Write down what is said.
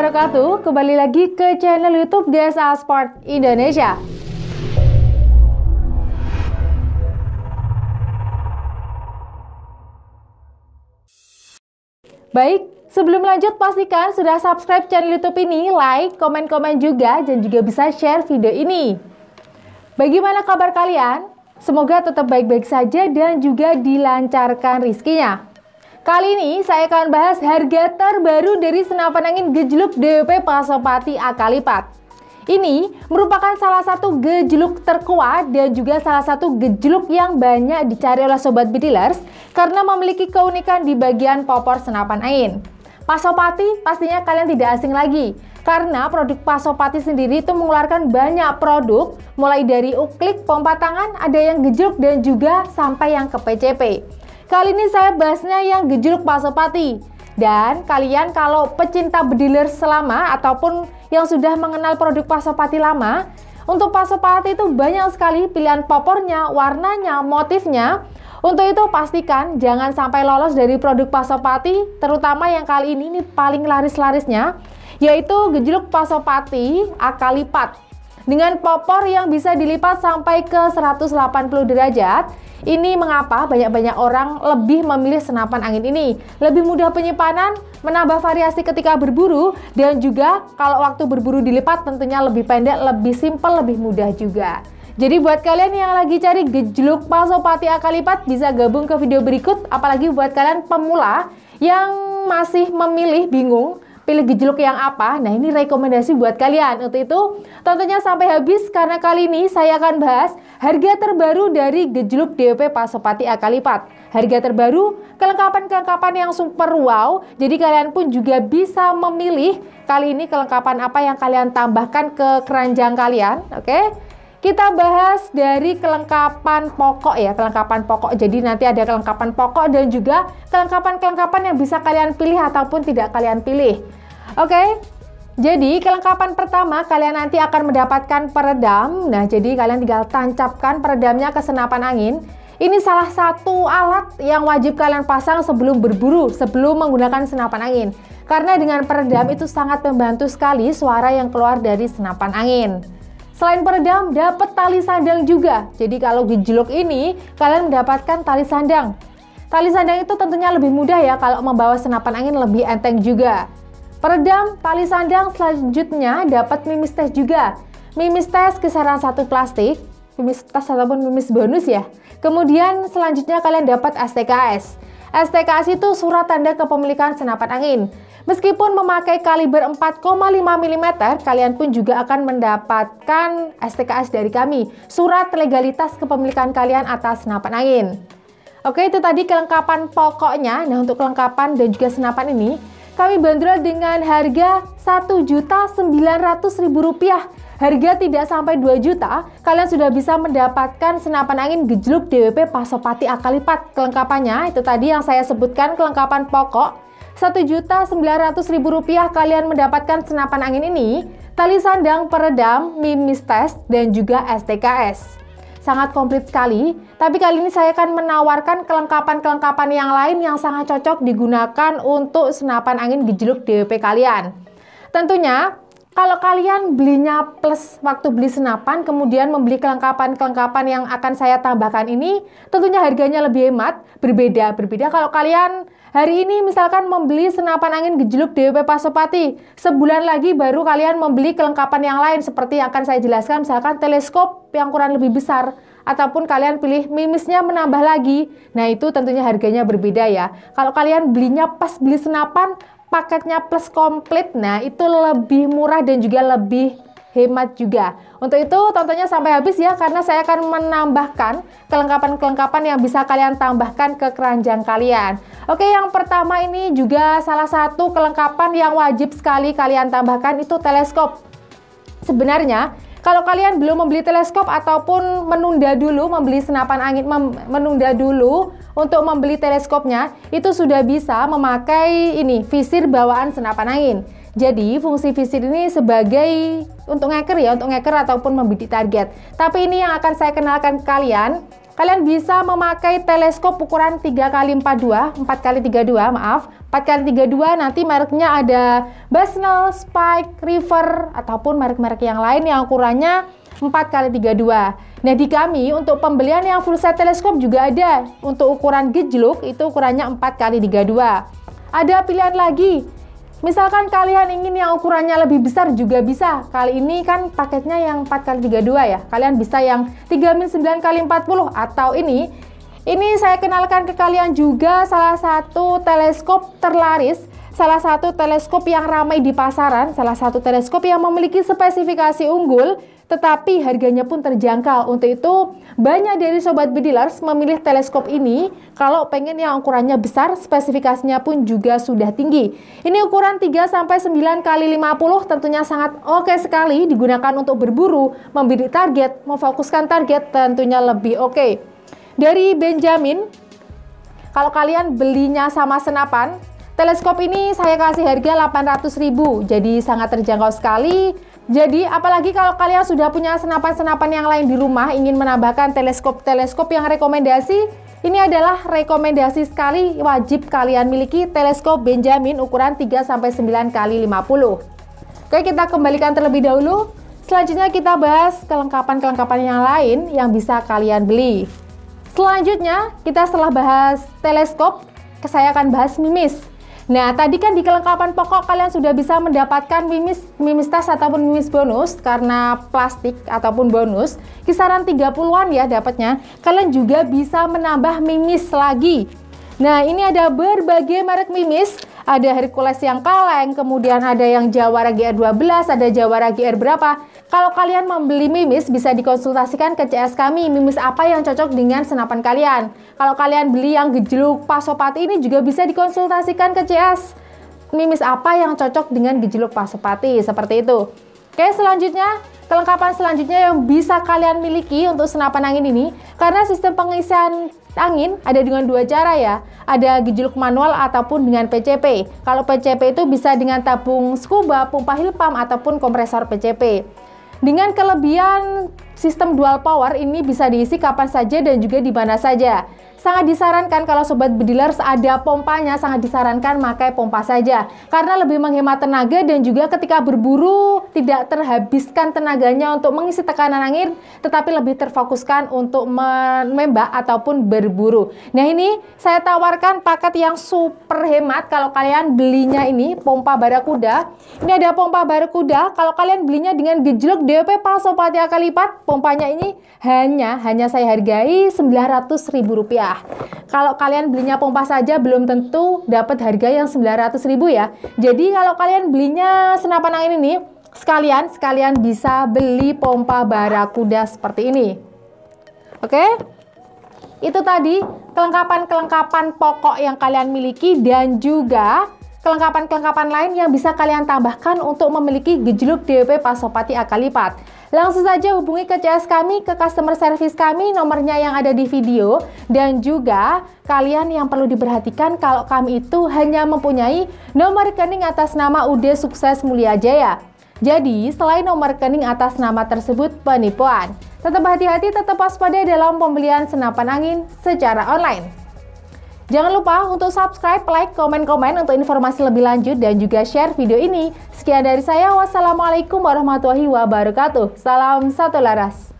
wabarakatuh. Kembali lagi ke channel YouTube DSA Sport Indonesia. Baik, sebelum lanjut pastikan sudah subscribe channel YouTube ini, like, komen-komen juga, dan juga bisa share video ini. Bagaimana kabar kalian? Semoga tetap baik-baik saja dan juga dilancarkan rizkinya. Kali ini saya akan bahas harga terbaru dari senapan angin gejluk DWP Pasopati Akalipat. Ini merupakan salah satu gejluk terkuat dan juga salah satu gejluk yang banyak dicari oleh sobat bedilers karena memiliki keunikan di bagian popor senapan angin. Pasopati pastinya kalian tidak asing lagi karena produk Pasopati sendiri itu mengeluarkan banyak produk mulai dari uklik, pompa tangan, ada yang gejluk dan juga sampai yang ke PCP. Kali ini saya bahasnya yang gejluk Pasopati. Dan kalian kalau pecinta bediler selama ataupun yang sudah mengenal produk Pasopati lama, untuk Pasopati itu banyak sekali pilihan popornya, warnanya, motifnya. Untuk itu pastikan jangan sampai lolos dari produk Pasopati, terutama yang kali ini ini paling laris-larisnya, yaitu gejluk Pasopati akalipat dengan popor yang bisa dilipat sampai ke 180 derajat ini mengapa banyak-banyak orang lebih memilih senapan angin ini. Lebih mudah penyimpanan, menambah variasi ketika berburu, dan juga kalau waktu berburu dilipat tentunya lebih pendek, lebih simpel, lebih mudah juga. Jadi buat kalian yang lagi cari gejluk pasopati akalipat bisa gabung ke video berikut. Apalagi buat kalian pemula yang masih memilih bingung pilih gejluk yang apa? Nah, ini rekomendasi buat kalian. Untuk itu, tontonnya sampai habis karena kali ini saya akan bahas harga terbaru dari gejluk DWP Pasopati Akalipat. Harga terbaru, kelengkapan-kelengkapan yang super wow. Jadi kalian pun juga bisa memilih kali ini kelengkapan apa yang kalian tambahkan ke keranjang kalian, oke? Okay? Kita bahas dari kelengkapan pokok ya, kelengkapan pokok. Jadi nanti ada kelengkapan pokok dan juga kelengkapan-kelengkapan yang bisa kalian pilih ataupun tidak kalian pilih. Oke, jadi kelengkapan pertama kalian nanti akan mendapatkan peredam. Nah, jadi kalian tinggal tancapkan peredamnya ke senapan angin. Ini salah satu alat yang wajib kalian pasang sebelum berburu, sebelum menggunakan senapan angin. Karena dengan peredam itu sangat membantu sekali suara yang keluar dari senapan angin. Selain peredam, dapat tali sandang juga. Jadi kalau gejlok ini, kalian mendapatkan tali sandang. Tali sandang itu tentunya lebih mudah ya kalau membawa senapan angin lebih enteng juga. Peredam tali sandang selanjutnya dapat mimis tes juga. Mimis tes kisaran satu plastik, mimis tes ataupun mimis bonus ya. Kemudian selanjutnya kalian dapat STKS. STKS itu surat tanda kepemilikan senapan angin. Meskipun memakai kaliber 4,5 mm, kalian pun juga akan mendapatkan STKS dari kami, surat legalitas kepemilikan kalian atas senapan angin. Oke, itu tadi kelengkapan pokoknya. Nah, untuk kelengkapan dan juga senapan ini, kami bandrol dengan harga Rp1.900.000. Harga tidak sampai 2 juta, kalian sudah bisa mendapatkan senapan angin gejluk DWP Pasopati Akalipat. Kelengkapannya itu tadi yang saya sebutkan kelengkapan pokok Rp1.900.000 kalian mendapatkan senapan angin ini, tali sandang peredam, mimis tes, dan juga STKS. Sangat komplit sekali, tapi kali ini saya akan menawarkan kelengkapan-kelengkapan yang lain yang sangat cocok digunakan untuk senapan angin gejluk DWP kalian. Tentunya, kalau kalian belinya plus waktu beli senapan, kemudian membeli kelengkapan-kelengkapan yang akan saya tambahkan ini, tentunya harganya lebih hemat, berbeda. Berbeda kalau kalian Hari ini misalkan membeli senapan angin gejluk DWP Pasopati, sebulan lagi baru kalian membeli kelengkapan yang lain seperti yang akan saya jelaskan misalkan teleskop yang ukuran lebih besar ataupun kalian pilih mimisnya menambah lagi. Nah, itu tentunya harganya berbeda ya. Kalau kalian belinya pas beli senapan, paketnya plus komplit, nah itu lebih murah dan juga lebih hemat juga. Untuk itu tontonnya sampai habis ya karena saya akan menambahkan kelengkapan-kelengkapan yang bisa kalian tambahkan ke keranjang kalian. Oke, yang pertama ini juga salah satu kelengkapan yang wajib sekali kalian tambahkan itu teleskop. Sebenarnya kalau kalian belum membeli teleskop ataupun menunda dulu membeli senapan angin, menunda dulu untuk membeli teleskopnya, itu sudah bisa memakai ini visir bawaan senapan angin. Jadi fungsi visir ini sebagai untuk ngeker ya, untuk ngeker ataupun membidik target. Tapi ini yang akan saya kenalkan ke kalian. kalian bisa memakai teleskop ukuran 3x42, 4x32, maaf. 4x32 nanti mereknya ada Basnel, Spike, River, ataupun merek-merek yang lain yang ukurannya 4x32. Nah di kami untuk pembelian yang full set teleskop juga ada. Untuk ukuran gejluk itu ukurannya 4x32. Ada pilihan lagi Misalkan kalian ingin yang ukurannya lebih besar juga bisa. Kali ini kan paketnya yang 4x32 ya. Kalian bisa yang 3x9x40 atau ini ini saya kenalkan ke kalian juga salah satu teleskop terlaris, salah satu teleskop yang ramai di pasaran, salah satu teleskop yang memiliki spesifikasi unggul tetapi harganya pun terjangkau. Untuk itu, banyak dari sobat bedilers memilih teleskop ini kalau pengen yang ukurannya besar, spesifikasinya pun juga sudah tinggi. Ini ukuran 3 sampai 9 kali 50 tentunya sangat oke sekali digunakan untuk berburu, memberi target, memfokuskan target tentunya lebih oke. Dari Benjamin, kalau kalian belinya sama senapan, teleskop ini saya kasih harga 800.000, jadi sangat terjangkau sekali jadi, apalagi kalau kalian sudah punya senapan-senapan yang lain di rumah, ingin menambahkan teleskop-teleskop yang rekomendasi, ini adalah rekomendasi sekali wajib kalian miliki teleskop Benjamin ukuran 3-9 kali 50. Oke, kita kembalikan terlebih dahulu. Selanjutnya kita bahas kelengkapan-kelengkapan yang lain yang bisa kalian beli. Selanjutnya, kita setelah bahas teleskop, saya akan bahas mimis. Nah, tadi kan di kelengkapan pokok kalian sudah bisa mendapatkan mimis, mimis tas ataupun mimis bonus karena plastik ataupun bonus. Kisaran 30-an ya dapatnya. Kalian juga bisa menambah mimis lagi. Nah, ini ada berbagai merek mimis. Ada Hercules yang kaleng, kemudian ada yang Jawara GR12, ada Jawara GR berapa. Kalau kalian membeli mimis, bisa dikonsultasikan ke CS kami, mimis apa yang cocok dengan senapan kalian. Kalau kalian beli yang gejluk pasopati ini juga bisa dikonsultasikan ke CS. Mimis apa yang cocok dengan gejluk pasopati, seperti itu. Oke, selanjutnya kelengkapan selanjutnya yang bisa kalian miliki untuk senapan angin ini karena sistem pengisian angin ada dengan dua cara ya. Ada gejluk manual ataupun dengan PCP kalau PCP itu bisa dengan tabung scuba, pompa hilpam ataupun kompresor PCP dengan kelebihan sistem dual power ini bisa diisi kapan saja dan juga di mana saja. Sangat disarankan kalau sobat bedilers ada pompanya, sangat disarankan pakai pompa saja. Karena lebih menghemat tenaga dan juga ketika berburu tidak terhabiskan tenaganya untuk mengisi tekanan angin, tetapi lebih terfokuskan untuk menembak ataupun berburu. Nah ini saya tawarkan paket yang super hemat kalau kalian belinya ini pompa barakuda. Ini ada pompa barakuda, kalau kalian belinya dengan gejluk DP Palsopati lipat, pompanya ini hanya hanya saya hargai Rp900.000. Kalau kalian belinya pompa saja belum tentu dapat harga yang 900.000 ya. Jadi kalau kalian belinya senapan angin ini sekalian sekalian bisa beli pompa barakuda seperti ini. Oke? Itu tadi kelengkapan-kelengkapan pokok yang kalian miliki dan juga kelengkapan-kelengkapan lain yang bisa kalian tambahkan untuk memiliki gejluk DWP Pasopati Akalipat. Langsung saja hubungi ke CS kami, ke customer service kami, nomornya yang ada di video. Dan juga kalian yang perlu diperhatikan kalau kami itu hanya mempunyai nomor rekening atas nama UD Sukses Mulia Jaya. Jadi, selain nomor rekening atas nama tersebut penipuan, tetap hati-hati, tetap waspada dalam pembelian senapan angin secara online. Jangan lupa untuk subscribe, like, komen, komen untuk informasi lebih lanjut dan juga share video ini. Sekian dari saya, wassalamualaikum warahmatullahi wabarakatuh. Salam satu laras.